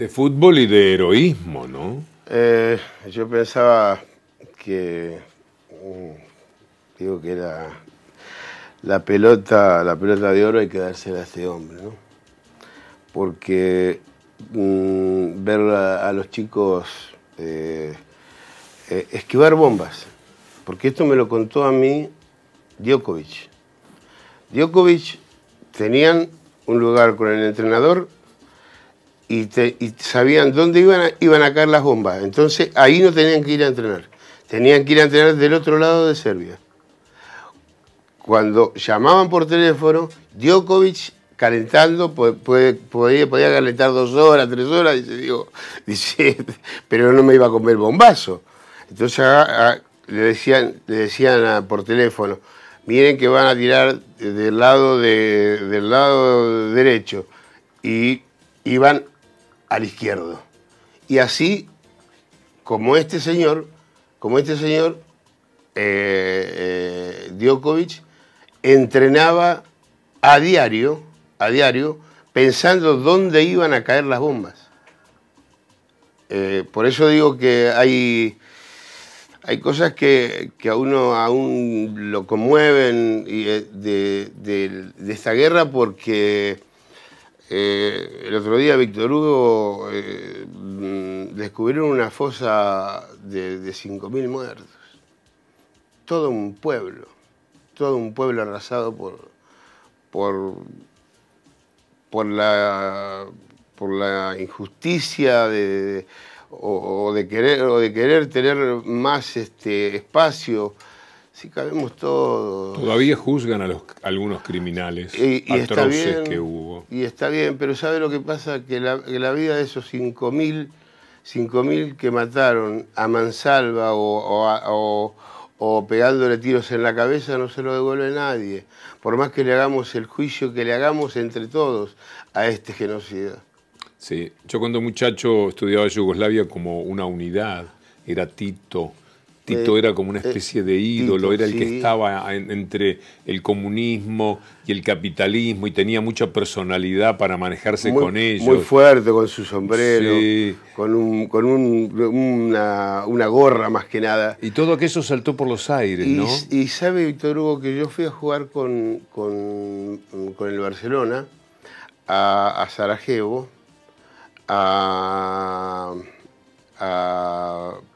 De fútbol y de heroísmo, ¿no? Eh, yo pensaba que mm, digo que era la pelota, la pelota de oro hay que dársela a este hombre, ¿no? Porque mm, ver a, los chicos eh, eh, esquivar bombas, porque esto me lo contó a mí Djokovic. Djokovic tenían un lugar con el entrenador y, sabían dónde iban a, iban a caer las bombas. Entonces ahí no tenían que ir a entrenar. Tenían que ir a entrenar del otro lado de Serbia. Cuando llamaban por teléfono, Djokovic calentando, podía, podía calentar dos horas, tres horas, dice, digo, dice, pero no me iba a comer bombazo. Entonces le decían, le decían por teléfono, miren que van a tirar del lado, del lado derecho. Y iban al izquierdo. Y así, como este señor, como este señor, eh, eh, Djokovic, entrenaba a diario, a diario, pensando dónde iban a caer las bombas. Eh, por eso digo que hay, hay cosas que, a uno aún lo conmueven de, de esta guerra porque eh, el otro día Víctor Hugo eh, descubrieron una fosa de, de 5.000 muertos. Todo un pueblo, todo un pueblo arrasado por, por, por, la, por la injusticia de, o, de querer, o de querer tener más este, espacio si cabemos todos. Todavía juzgan a los, algunos criminales y, atroces que hubo. Y está bien, pero ¿sabe lo que pasa? Que la, vida de esos 5.000 que mataron a mansalva o, o, pegándole tiros en la cabeza no se lo devuelve nadie. Por más que le hagamos el juicio que le hagamos entre todos a este genocida. Sí, yo cuando muchacho estudiaba Yugoslavia como una unidad, era Tito, Tito era como una eh, especie de ídolo, era el que estaba entre el comunismo y el capitalismo y tenía mucha personalidad para manejarse con ellos. Muy fuerte con su sombrero, con, un, con una, gorra más que nada. Y todo aquello saltó por los aires, y, ¿no? Y sabe, Víctor Hugo, que yo fui a jugar con, con, el Barcelona a, a Sarajevo, a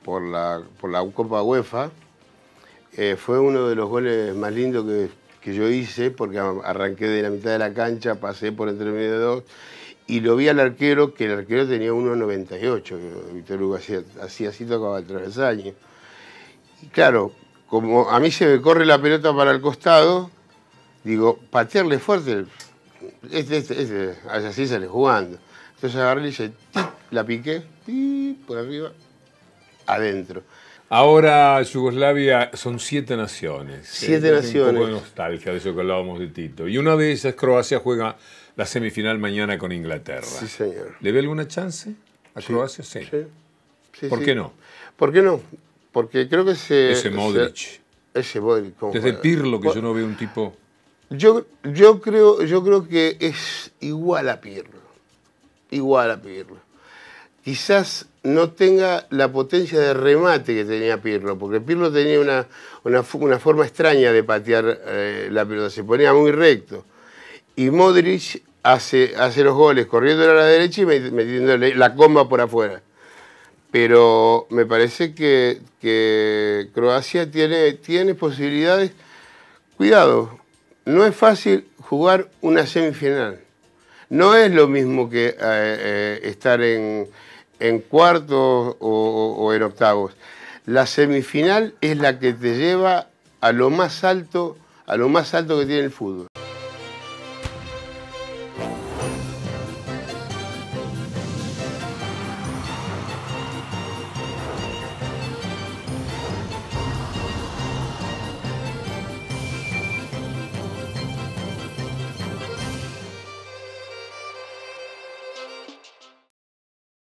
por, la, por la Copa UEFA. Eh, fue uno de los goles más lindos que, que, yo hice, porque arranqué de la mitad de la cancha, pasé por entre medio de dos, y lo vi al arquero, que el arquero tenía 1,98, Víctor Hugo hacía, hacía así, tocaba el travesaño. Y claro, como a mí se me corre la pelota para el costado, digo, patearle fuerte, este, este, este, así sale jugando. Entonces agarré y la piqué, por arriba, adentro. Ahora Yugoslavia son siete naciones. Siete naciones. Un poco de nostalgia de eso que hablábamos de Tito. Y una de esas, Croacia, juega la semifinal mañana con Inglaterra. Sí, señor. ¿Le ve alguna chance a Croacia? Sí. sí. ¿Por qué no? ¿Por qué no? Porque creo que se... Ese Modric. ese Modric. Desde Pirlo, que yo no veo un tipo... Yo, yo, creo, yo creo que es igual a Pirlo. Igual a Pirlo quizás no tenga la potencia de remate que tenía Pirlo, porque Pirlo tenía una, una, forma extraña de patear eh, la pelota, se ponía muy recto. Y Modric hace, hace los goles corriendo a la derecha y metiéndole la comba por afuera. Pero me parece que, Croacia tiene, tiene posibilidades. Cuidado, no es fácil jugar una semifinal. No es lo mismo que eh, eh, estar en, en cuartos o, en octavos. La semifinal es la que te lleva a lo más alto, a lo más alto que tiene el fútbol.